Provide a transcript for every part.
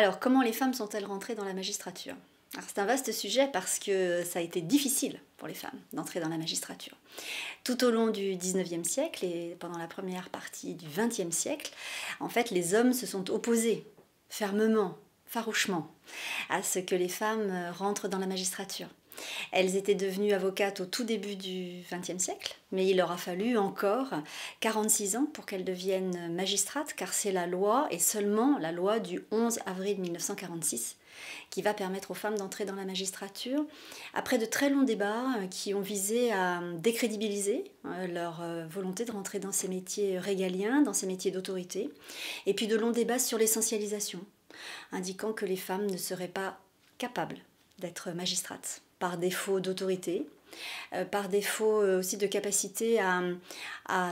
Alors, comment les femmes sont-elles rentrées dans la magistrature? C'est un vaste sujet parce que ça a été difficile pour les femmes d'entrer dans la magistrature. Tout au long du 19e siècle et pendant la première partie du 20e siècle, en fait, les hommes se sont opposés fermement, farouchement, à ce que les femmes rentrent dans la magistrature. Elles étaient devenues avocates au tout début du XXe siècle, mais il leur a fallu encore 46 ans pour qu'elles deviennent magistrates, car c'est la loi, et seulement la loi du 11 avril 1946, qui va permettre aux femmes d'entrer dans la magistrature, après de très longs débats euh, qui ont visé à décrédibiliser euh, leur euh, volonté de rentrer dans ces métiers régaliens, dans ces métiers d'autorité, et puis de longs débats sur l'essentialisation, indiquant que les femmes ne seraient pas capables d'être magistrates par défaut d'autorité, euh, par défaut euh, aussi de capacité à,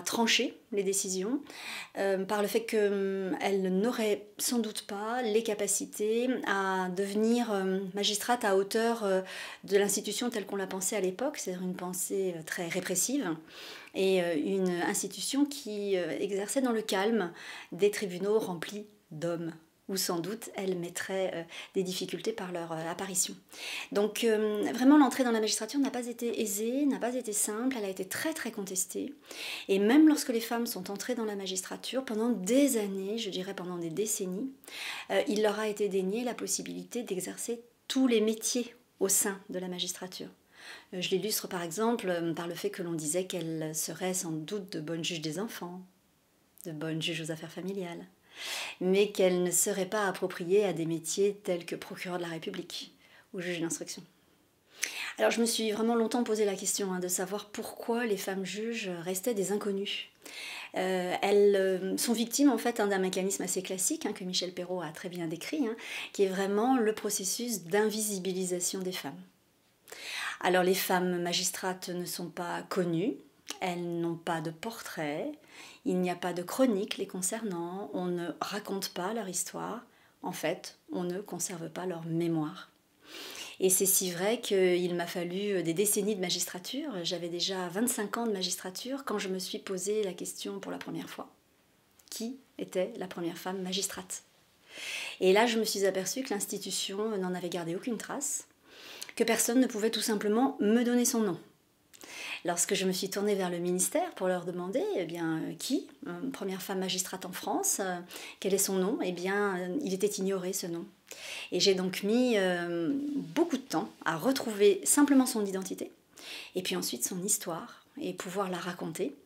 trancher les décisions, euh, par le fait qu'elles n'auraient sans doute pas les capacités à devenir magistrate à hauteur de l'institution telle qu'on l'a pensée à l'époque, c'est-à-dire une pensée très répressive et une institution qui exerçait dans le calme des tribunaux remplis d'hommes où sans doute elles mettraient euh, des difficultés par leur euh, apparition. Donc euh, vraiment l'entrée dans la magistrature n'a pas été aisée, n'a pas été simple, elle a été très très contestée. Et même lorsque les femmes sont entrées dans la magistrature, pendant des années, je dirais pendant des décennies, il leur a été dénié la possibilité d'exercer tous les métiers au sein de la magistrature. Je l'illustre par exemple par le fait que l'on disait qu'elles seraient sans doute de bonnes juges des enfants, de bonnes juges aux affaires familiales, mais qu'elle ne serait pas appropriée à des métiers tels que procureur de la République ou juge d'instruction. Alors je me suis vraiment longtemps posé la question hein, de savoir pourquoi les femmes juges restaient des inconnues. Euh, elles euh, sont victimes en fait d'un mécanisme assez classique hein, que Michel Perrault a très bien décrit, hein, qui est vraiment le processus d'invisibilisation des femmes. Alors les femmes magistrates ne sont pas connues, elles n'ont pas de portrait, il n'y a pas de chronique les concernant, on ne raconte pas leur histoire, en fait, on ne conserve pas leur mémoire. Et c'est si vrai qu'il m'a fallu des décennies de magistrature. J'avais déjà 25 ans de magistrature quand je me suis posé la question pour la première fois. Qui était la première femme magistrate? Et là, je me suis aperçue que l'institution n'en avait gardé aucune trace, que personne ne pouvait tout simplement me donner son nom. Lorsque je me suis tournée vers le ministère pour leur demander eh bien, euh, qui, première femme magistrate en France, euh, quel est son nom, eh bien, euh, il était ignoré ce nom. Et j'ai donc mis beaucoup de temps à retrouver simplement son identité, et puis ensuite son histoire, et pouvoir la raconter.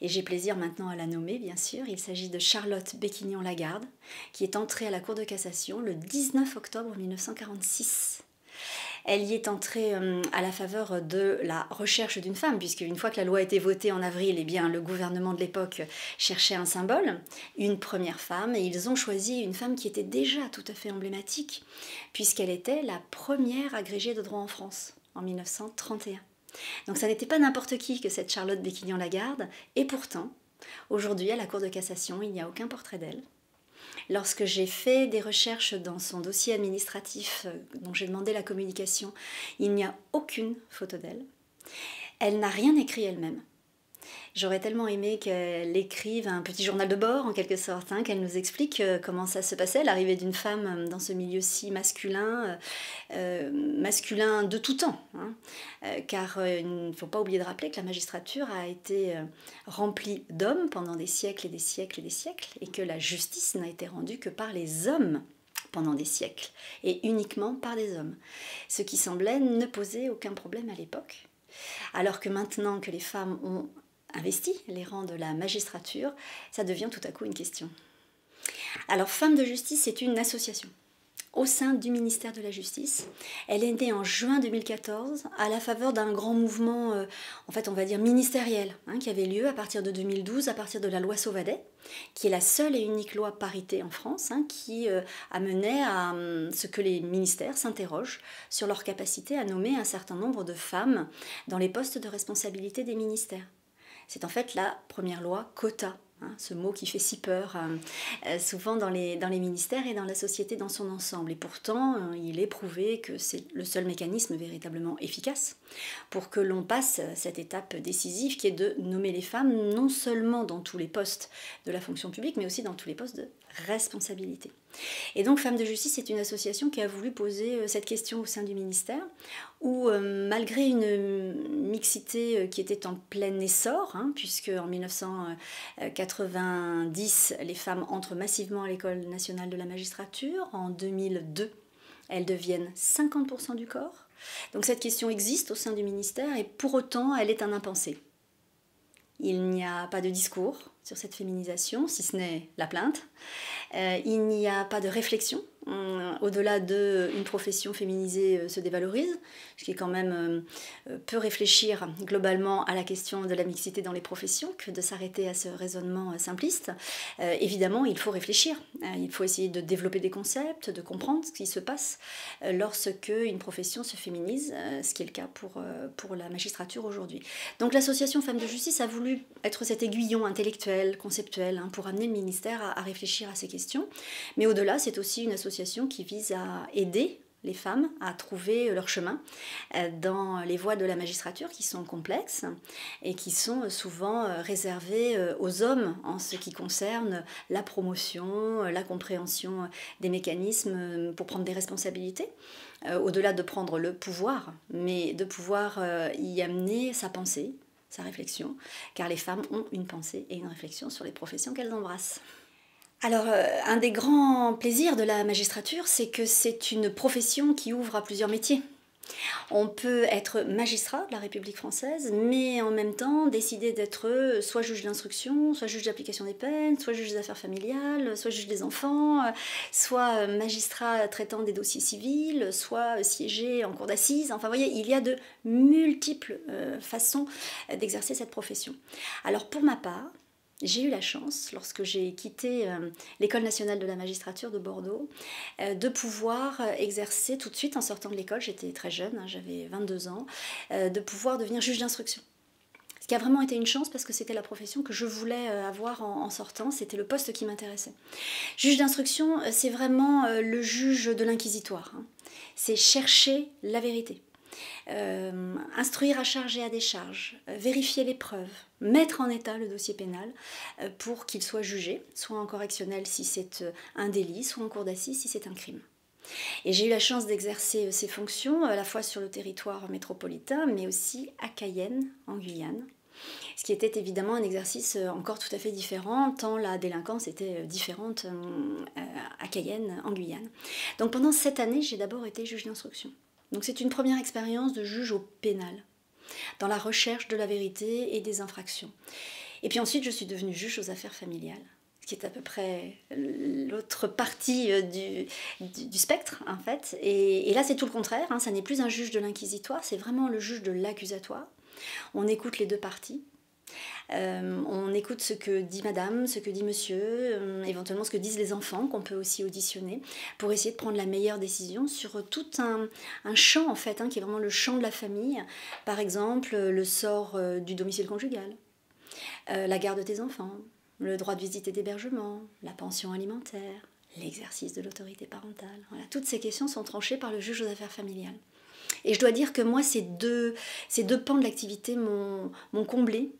Et j'ai plaisir maintenant à la nommer, bien sûr. Il s'agit de Charlotte Béquignon-Lagarde, qui est entrée à la Cour de cassation le 19 octobre 1946. Elle y est entrée euh, à la faveur de la recherche d'une femme, puisque une fois que la loi a été votée en avril, eh bien, le gouvernement de l'époque cherchait un symbole, une première femme, et ils ont choisi une femme qui était déjà tout à fait emblématique, puisqu'elle était la première agrégée de droit en France en 1931. Donc ça n'était pas n'importe qui que cette Charlotte Béquignon-Lagarde, et pourtant, aujourd'hui à la Cour de cassation, il n'y a aucun portrait d'elle. Lorsque j'ai fait des recherches dans son dossier administratif euh, dont j'ai demandé la communication, il n'y a aucune photo d'elle. Elle n'a rien écrit elle-même. J'aurais tellement aimé qu'elle écrive un petit journal de bord, en quelque sorte, hein, qu'elle nous explique euh, comment ça se passait, l'arrivée d'une femme euh, dans ce milieu si masculin, euh, masculin de tout temps. Hein. car il ne faut pas oublier de rappeler que la magistrature a été remplie d'hommes pendant des siècles et des siècles et des siècles, et que la justice n'a été rendue que par les hommes pendant des siècles, et uniquement par des hommes. Ce qui semblait ne poser aucun problème à l'époque. Alors que maintenant que les femmes ont investi les rangs de la magistrature, ça devient tout à coup une question. Alors, Femmes de Justice, c'est une association au sein du ministère de la Justice. Elle est née en juin 2014 à la faveur d'un grand mouvement, euh, en fait on va dire ministériel, hein, qui avait lieu à partir de 2012, à partir de la loi Sauvadet, qui est la seule et unique loi parité en France, hein, qui euh, amenait à hum, ce que les ministères s'interrogent sur leur capacité à nommer un certain nombre de femmes dans les postes de responsabilité des ministères. C'est en fait la première loi quota. Hein, ce mot qui fait si peur, euh, euh, souvent dans les, ministères et dans la société dans son ensemble. Et pourtant, euh, il est prouvé que c'est le seul mécanisme véritablement efficace pour que l'on passe cette étape décisive qui est de nommer les femmes non seulement dans tous les postes de la fonction publique, mais aussi dans tous les postes de responsabilité. Et donc Femmes de Justice est une association qui a voulu poser euh, cette question au sein du ministère, où euh, malgré une mixité qui était en plein essor, hein, puisque en 1990 les femmes entrent massivement à l'école nationale de la magistrature, en 2002 elles deviennent 50% du corps. Donc cette question existe au sein du ministère et pour autant elle est un impensé. Il n'y a pas de discours sur cette féminisation, si ce n'est la plainte. Euh, il n'y a pas de réflexion au-delà d'une profession féminisée euh, se dévalorise, ce qui est quand même euh, peu réfléchir globalement à la question de la mixité dans les professions que de s'arrêter à ce raisonnement euh, simpliste. évidemment, il faut réfléchir, il faut essayer de développer des concepts, de comprendre ce qui se passe lorsque une profession se féminise, ce qui est le cas pour, pour la magistrature aujourd'hui. Donc l'association Femmes de Justice a voulu être cet aiguillon intellectuel, conceptuel, hein, pour amener le ministère à réfléchir à ces questions. Mais au-delà, c'est aussi une association qui vise à aider les femmes à trouver leur chemin euh, dans les voies de la magistrature qui sont complexes et qui sont souvent euh, réservées euh, aux hommes en ce qui concerne la promotion, la compréhension des mécanismes pour prendre des responsabilités, au-delà de prendre le pouvoir, mais de pouvoir y amener sa pensée, sa réflexion, car les femmes ont une pensée et une réflexion sur les professions qu'elles embrassent. Alors, euh, un des grands plaisirs de la magistrature, c'est que c'est une profession qui ouvre à plusieurs métiers. On peut être magistrat de la République française, mais en même temps décider d'être soit juge d'instruction, soit juge d'application des peines, soit juge des affaires familiales, soit juge des enfants, soit magistrat traitant des dossiers civils, soit siéger en cour d'assises. Enfin, vous voyez, il y a de multiples euh, façons d'exercer cette profession. Alors, pour ma part, j'ai eu la chance, lorsque j'ai quitté euh, l'École nationale de la magistrature de Bordeaux, euh, de pouvoir euh, exercer tout de suite en sortant de l'école, j'étais très jeune, hein, j'avais 22 ans, de pouvoir devenir juge d'instruction. Ce qui a vraiment été une chance parce que c'était la profession que je voulais avoir en, sortant, c'était le poste qui m'intéressait. Juge d'instruction, c'est vraiment le juge de l'inquisitoire. Hein. C'est chercher la vérité. Euh, instruire à charge et à décharge, euh, vérifier les preuves, mettre en état le dossier pénal euh, pour qu'il soit jugé, soit en correctionnel si c'est un délit, soit en cour d'assises si c'est un crime. Et j'ai eu la chance d'exercer ces fonctions à la fois sur le territoire métropolitain, mais aussi à Cayenne, en Guyane. Ce qui était évidemment un exercice encore tout à fait différent, tant la délinquance était différente à Cayenne, en Guyane. Donc pendant cette année, j'ai d'abord été juge d'instruction. Donc c'est une première expérience de juge au pénal, dans la recherche de la vérité et des infractions. Et puis ensuite, je suis devenue juge aux affaires familiales, qui est à peu près l'autre partie euh, du, du, spectre, en fait. Et, là, c'est tout le contraire, hein. ça n'est plus un juge de l'inquisitoire, c'est vraiment le juge de l'accusatoire. On écoute les deux parties, euh, on écoute ce que dit madame, ce que dit monsieur, euh, éventuellement ce que disent les enfants qu'on peut aussi auditionner pour essayer de prendre la meilleure décision sur tout un, champ en fait, hein, qui est vraiment le champ de la famille. Par exemple, le sort euh, du domicile conjugal, la garde de tes enfants, le droit de visite et d'hébergement, la pension alimentaire, l'exercice de l'autorité parentale. Toutes ces questions sont tranchées par le juge aux affaires familiales. Et je dois dire que moi, ces deux, ces deux pans de l'activité m'ont comblé,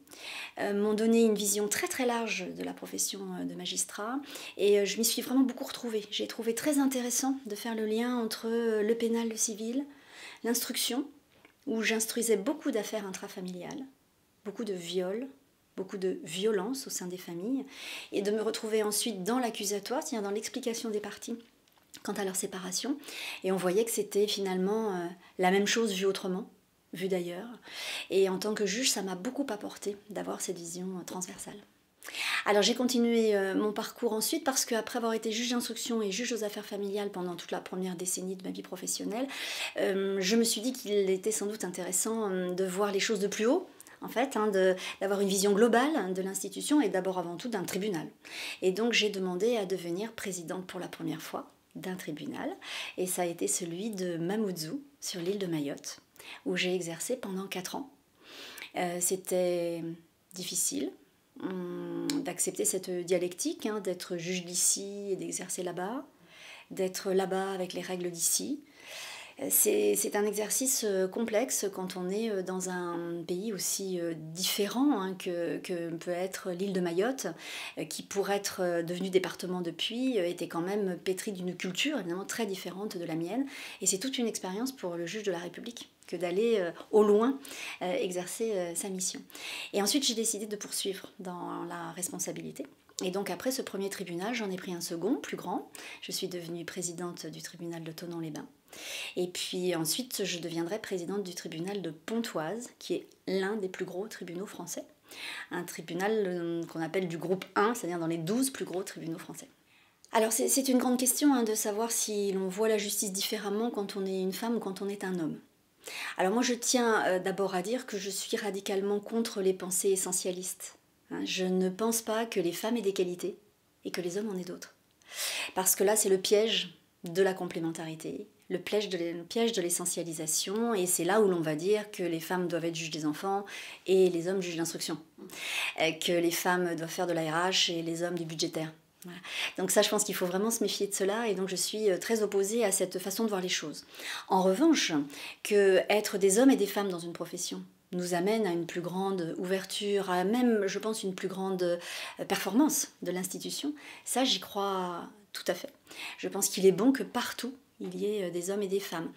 euh, m'ont donné une vision très très large de la profession euh, de magistrat. Et euh, je m'y suis vraiment beaucoup retrouvée. J'ai trouvé très intéressant de faire le lien entre le pénal, le civil, l'instruction, où j'instruisais beaucoup d'affaires intrafamiliales, beaucoup de viols, beaucoup de violence au sein des familles, et de me retrouver ensuite dans l'accusatoire, c'est-à-dire dans l'explication des parties quant à leur séparation. Et on voyait que c'était finalement euh, la même chose vue autrement, vue d'ailleurs. Et en tant que juge, ça m'a beaucoup apporté d'avoir cette vision euh, transversale. Alors j'ai continué euh, mon parcours ensuite parce qu'après avoir été juge d'instruction et juge aux affaires familiales pendant toute la première décennie de ma vie professionnelle, je me suis dit qu'il était sans doute intéressant de voir les choses de plus haut en fait, hein, d'avoir une vision globale de l'institution et d'abord avant tout d'un tribunal. Et donc j'ai demandé à devenir présidente pour la première fois d'un tribunal, et ça a été celui de Mamoudzou, sur l'île de Mayotte, où j'ai exercé pendant quatre ans. Euh, c'était difficile hum, d'accepter cette dialectique, hein, d'être juge d'ici et d'exercer là-bas, d'être là-bas avec les règles d'ici. C'est un exercice euh, complexe quand on est euh, dans un pays aussi euh, différent hein, que, peut être l'île de Mayotte, qui pour être devenu département depuis était quand même pétri d'une culture évidemment très différente de la mienne. Et c'est toute une expérience pour le juge de la République que d'aller au loin exercer sa mission. Et ensuite j'ai décidé de poursuivre dans la responsabilité. Et donc après ce premier tribunal, j'en ai pris un second, plus grand. Je suis devenue présidente du tribunal de Tonon-les-Bains. Et puis ensuite, je deviendrai présidente du tribunal de Pontoise, qui est l'un des plus gros tribunaux français. Un tribunal euh, qu'on appelle du groupe 1, c'est-à-dire dans les 12 plus gros tribunaux français. Alors c'est une grande question hein, de savoir si l'on voit la justice différemment quand on est une femme ou quand on est un homme. Alors moi je tiens euh, d'abord à dire que je suis radicalement contre les pensées essentialistes. Hein. je ne pense pas que les femmes aient des qualités et que les hommes en aient d'autres. Parce que là c'est le piège de la complémentarité, le piège de l'essentialisation, et c'est là où l'on va dire que les femmes doivent être juges des enfants et les hommes juges d'instruction, euh, que les femmes doivent faire de la RH et les hommes du budgétaire. Donc ça, je pense qu'il faut vraiment se méfier de cela, et donc je suis euh, très opposée à cette façon de voir les choses. En revanche, que être des hommes et des femmes dans une profession nous amène à une plus grande ouverture, à même, je pense, une plus grande euh, performance de l'institution, ça, j'y crois tout à fait. Je pense qu'il est bon que partout, il y ait euh, des hommes et des femmes.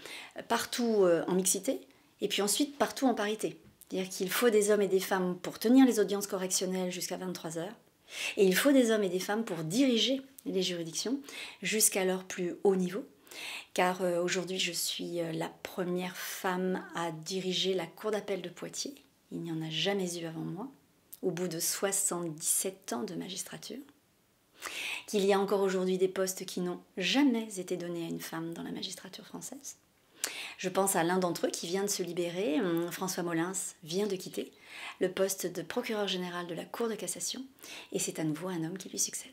Partout euh, en mixité, et puis ensuite partout en parité. C'est-à-dire qu'il faut des hommes et des femmes pour tenir les audiences correctionnelles jusqu'à 23 heures, et il faut des hommes et des femmes pour diriger les juridictions jusqu'à leur plus haut niveau. Car euh, aujourd'hui, je suis la première femme à diriger la Cour d'appel de Poitiers. Il n'y en a jamais eu avant moi, au bout de 77 ans de magistrature qu'il y a encore aujourd'hui des postes qui n'ont jamais été donnés à une femme dans la magistrature française. Je pense à l'un d'entre eux qui vient de se libérer, hum, François Molins vient de quitter le poste de procureur général de la Cour de cassation, et c'est à nouveau un homme qui lui succède.